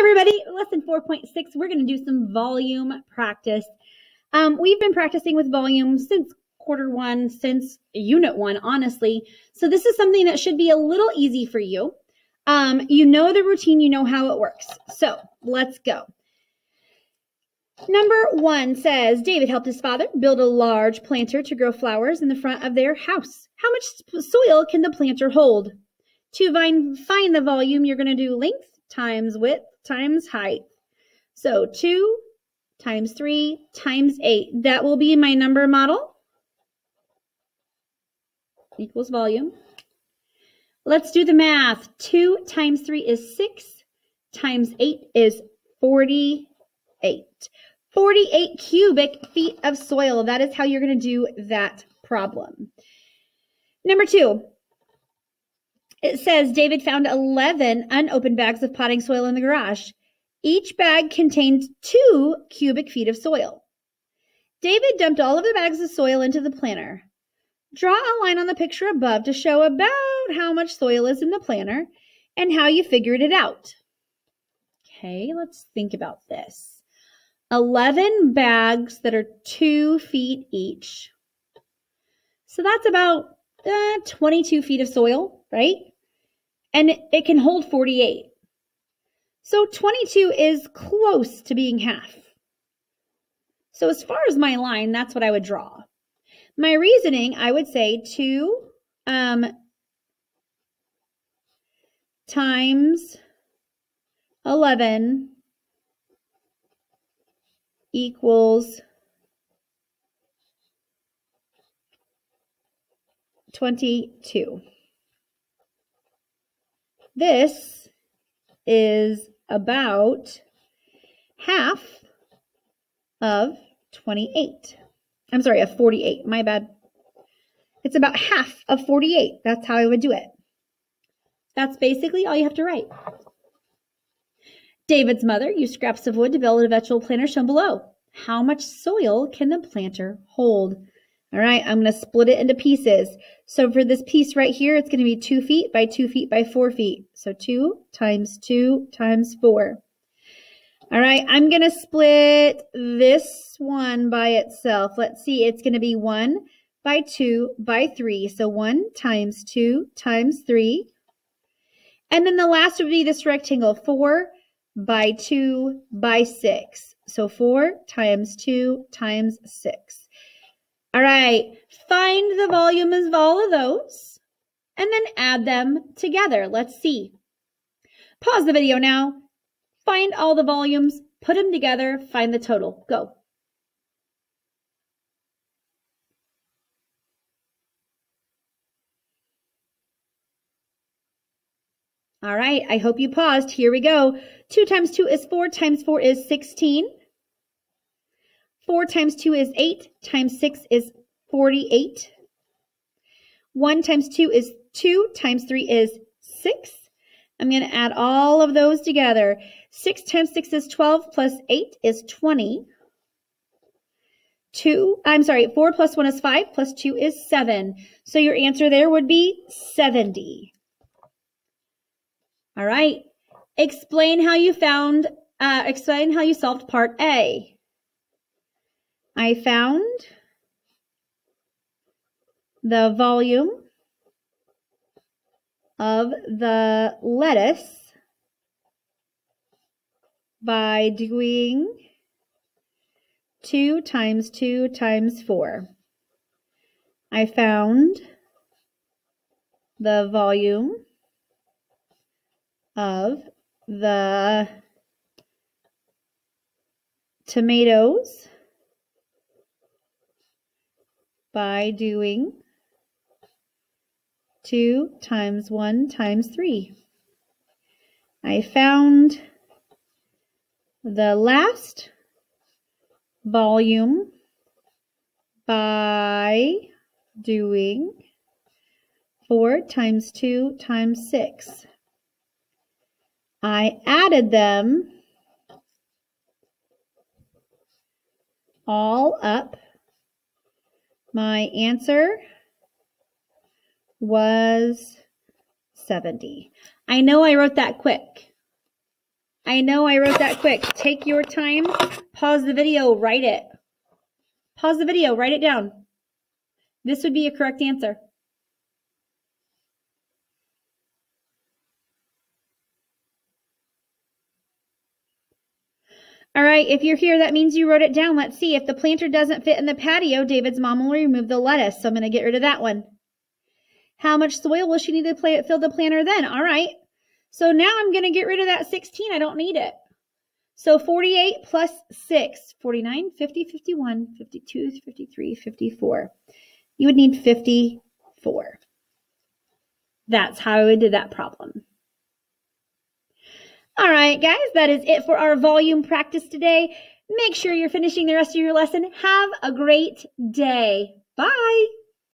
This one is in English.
everybody. Lesson 4.6, we're going to do some volume practice. Um, we've been practicing with volume since quarter one, since unit one, honestly. So this is something that should be a little easy for you. Um, you know the routine, you know how it works. So let's go. Number one says David helped his father build a large planter to grow flowers in the front of their house. How much soil can the planter hold? To find, find the volume, you're going to do length times width times height. So 2 times 3 times 8. That will be my number model. Equals volume. Let's do the math. 2 times 3 is 6 times 8 is 48. 48 cubic feet of soil. That is how you're going to do that problem. Number two, it says David found 11 unopened bags of potting soil in the garage. Each bag contained two cubic feet of soil. David dumped all of the bags of soil into the planter. Draw a line on the picture above to show about how much soil is in the planter and how you figured it out. Okay, let's think about this. 11 bags that are two feet each. So that's about uh, 22 feet of soil, right? And it can hold 48. So 22 is close to being half. So as far as my line, that's what I would draw. My reasoning, I would say 2 um, times 11 equals 22. This is about half of 28. I'm sorry, of 48. My bad. It's about half of 48. That's how I would do it. That's basically all you have to write. David's mother used scraps of wood to build a vegetable planter shown below. How much soil can the planter hold? All right, I'm going to split it into pieces. So for this piece right here, it's going to be 2 feet by 2 feet by 4 feet. So 2 times 2 times 4. All right, I'm going to split this one by itself. Let's see, it's going to be 1 by 2 by 3. So 1 times 2 times 3. And then the last would be this rectangle, 4 by 2 by 6. So 4 times 2 times 6. All right, find the volumes of all of those and then add them together. Let's see. Pause the video now. Find all the volumes, put them together, find the total. Go. All right, I hope you paused. Here we go. 2 times 2 is 4, times 4 is 16. 4 times 2 is 8, times 6 is 48. 1 times 2 is 2, times 3 is 6. I'm going to add all of those together. 6 times 6 is 12, plus 8 is 20. 2, I'm sorry, 4 plus 1 is 5, plus 2 is 7. So your answer there would be 70. All right. Explain how you found, uh, explain how you solved part A. I found the volume of the lettuce by doing 2 times 2 times 4. I found the volume of the tomatoes by doing 2 times 1 times 3. I found the last volume by doing 4 times 2 times 6. I added them all up my answer was 70. I know I wrote that quick. I know I wrote that quick. Take your time, pause the video, write it. Pause the video, write it down. This would be a correct answer. All right, if you're here, that means you wrote it down. Let's see. If the planter doesn't fit in the patio, David's mom will remove the lettuce. So I'm going to get rid of that one. How much soil will she need to play, fill the planter then? All right. So now I'm going to get rid of that 16. I don't need it. So 48 plus 6, 49, 50, 51, 52, 53, 54. You would need 54. That's how I did that problem. All right, guys, that is it for our volume practice today. Make sure you're finishing the rest of your lesson. Have a great day. Bye.